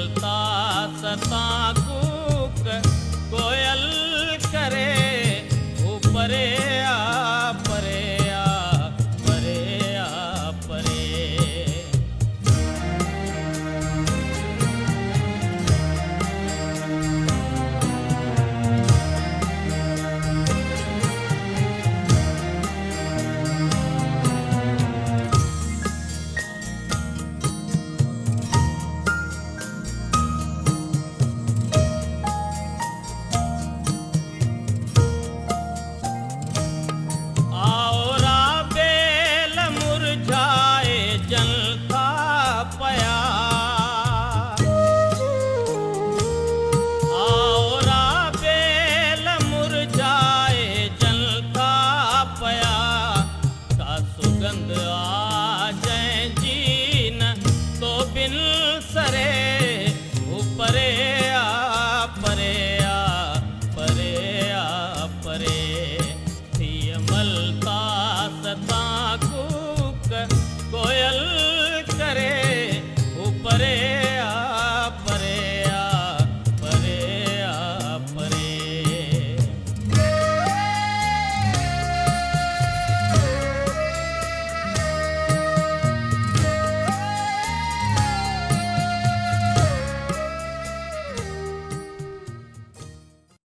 चलता सता grande